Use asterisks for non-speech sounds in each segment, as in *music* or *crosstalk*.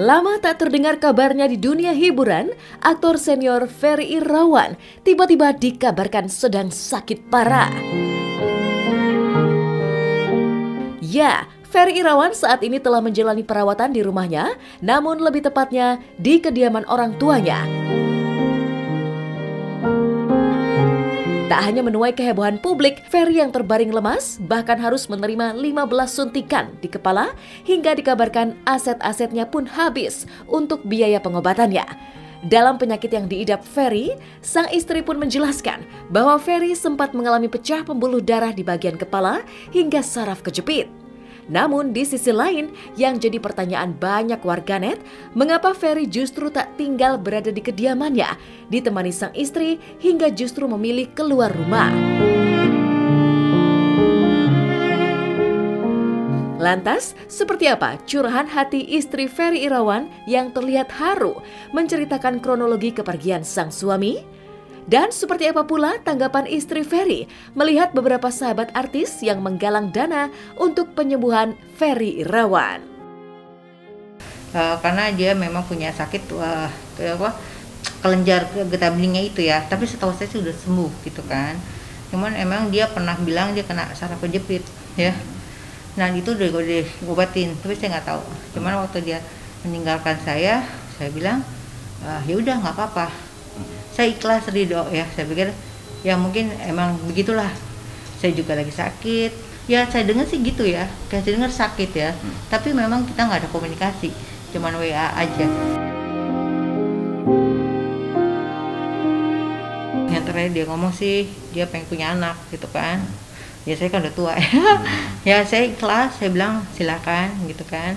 Lama tak terdengar kabarnya di dunia hiburan, aktor senior Ferry Irawan tiba-tiba dikabarkan sedang sakit parah. Ya, Ferry Irawan saat ini telah menjalani perawatan di rumahnya, namun lebih tepatnya di kediaman orang tuanya. Tak hanya menuai kehebohan publik, Ferry yang terbaring lemas bahkan harus menerima 15 suntikan di kepala hingga dikabarkan aset-asetnya pun habis untuk biaya pengobatannya. Dalam penyakit yang diidap Ferry, sang istri pun menjelaskan bahwa Ferry sempat mengalami pecah pembuluh darah di bagian kepala hingga saraf kejepit. Namun di sisi lain yang jadi pertanyaan banyak warganet, mengapa Ferry justru tak tinggal berada di kediamannya, ditemani sang istri hingga justru memilih keluar rumah. Lantas, seperti apa curahan hati istri Ferry Irawan yang terlihat haru menceritakan kronologi kepergian sang suami? Dan seperti apa pula tanggapan istri Ferry melihat beberapa sahabat artis yang menggalang dana untuk penyembuhan Ferry Irawan? Uh, karena dia memang punya sakit uh, apa kelenjar getah beningnya itu ya. Tapi setahu saya sudah sembuh gitu kan. Cuman emang dia pernah bilang dia kena saraf kejepit ya. Nah itu udah gue diobatin tapi saya nggak tahu. Cuman waktu dia meninggalkan saya saya bilang uh, ya udah nggak apa-apa saya ikhlas ridho ya saya pikir ya mungkin emang begitulah. Saya juga lagi sakit. Ya saya dengar sih gitu ya. Kayak saya dengar sakit ya. Hmm. tapi memang kita nggak ada komunikasi cuman WA aja. Yang terakhir dia ngomong sih dia pengen punya anak gitu kan. Ya saya kan udah tua. Ya *laughs* hmm. ya saya ikhlas saya bilang silakan gitu kan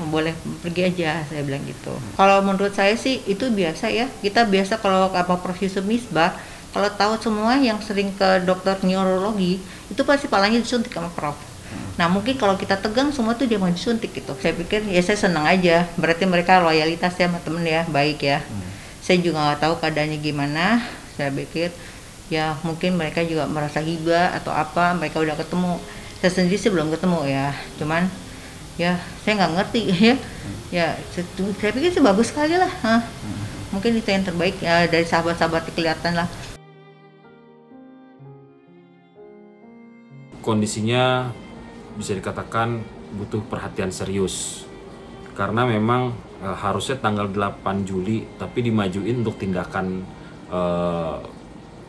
boleh pergi aja saya bilang gitu. Kalau menurut saya sih itu biasa ya. Kita biasa kalau apa profesor misbah kalau tahu semua yang sering ke dokter neurologi itu pasti palanya disuntik sama prof. Nah mungkin kalau kita tegang semua tuh dia mau disuntik gitu. Saya pikir ya saya senang aja. Berarti mereka loyalitas ya sama temen ya baik ya. Hmm. saya juga nggak tahu keadaannya gimana. Saya pikir ya mungkin mereka juga merasa hibah atau apa mereka udah ketemu. Saya sendiri sih belum ketemu ya. Cuman ya saya nggak ngerti *laughs* ya. Ya saya pikir sih bagus sekali lah Hah. mungkin itu yang terbaik ya dari sahabat-sahabat kelihatan lah. Kondisinya bisa dikatakan butuh perhatian serius. Karena memang e, harusnya tanggal 8 Juli tapi dimajuin untuk tindakan e,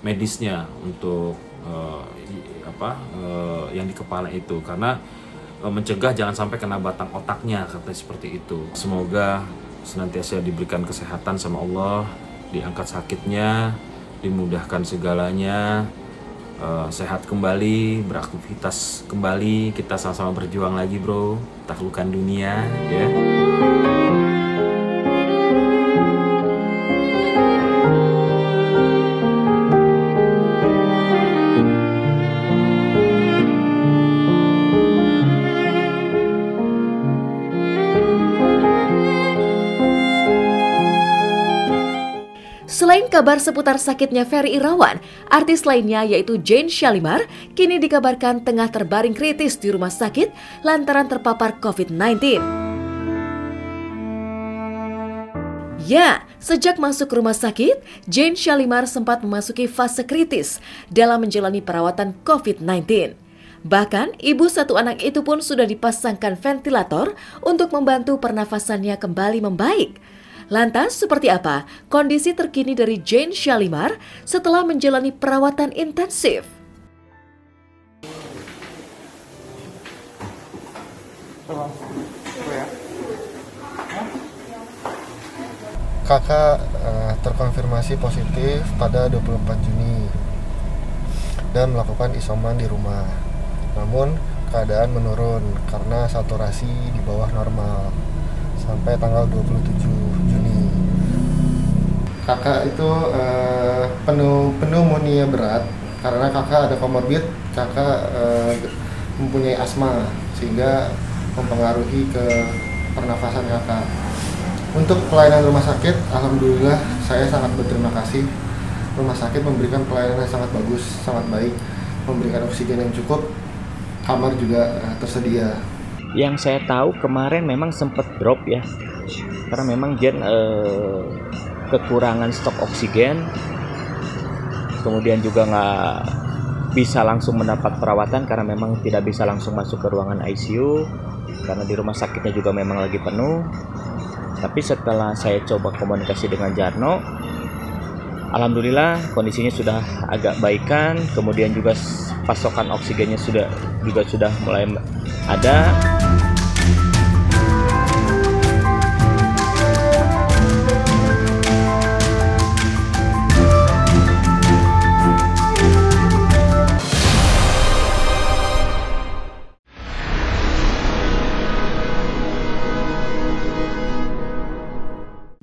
medisnya untuk e, apa e, yang di kepala itu. Karena mencegah jangan sampai kena batang otaknya kata seperti itu semoga senantiasa diberikan kesehatan sama Allah diangkat sakitnya dimudahkan segalanya uh, sehat kembali beraktivitas kembali kita sama-sama berjuang lagi bro taklukan dunia ya yeah. Selain kabar seputar sakitnya Ferry Irawan, artis lainnya yaitu Jane Shalimar kini dikabarkan tengah terbaring kritis di rumah sakit lantaran terpapar COVID-19. Ya, sejak masuk rumah sakit, Jane Shalimar sempat memasuki fase kritis dalam menjalani perawatan COVID-19. Bahkan, ibu satu anak itu pun sudah dipasangkan ventilator untuk membantu pernafasannya kembali membaik. Lantas, seperti apa kondisi terkini dari Jane Shalimar setelah menjalani perawatan intensif? Kakak uh, terkonfirmasi positif pada 24 Juni dan melakukan isoman di rumah. Namun keadaan menurun karena saturasi di bawah normal sampai tanggal 27 Juni. Kakak itu uh, penuh pneumonia berat karena kakak ada komorbid, kakak uh, mempunyai asma sehingga mempengaruhi ke pernafasan kakak. Untuk pelayanan rumah sakit, alhamdulillah saya sangat berterima kasih. Rumah sakit memberikan pelayanan yang sangat bagus, sangat baik, memberikan oksigen yang cukup, kamar juga uh, tersedia. Yang saya tahu kemarin memang sempat drop ya. Karena memang Jen eh, kekurangan stok oksigen. Kemudian juga nggak bisa langsung mendapat perawatan karena memang tidak bisa langsung masuk ke ruangan ICU karena di rumah sakitnya juga memang lagi penuh. Tapi setelah saya coba komunikasi dengan Jarno Alhamdulillah kondisinya sudah agak baikan. Kemudian juga pasokan oksigennya sudah juga sudah mulai ada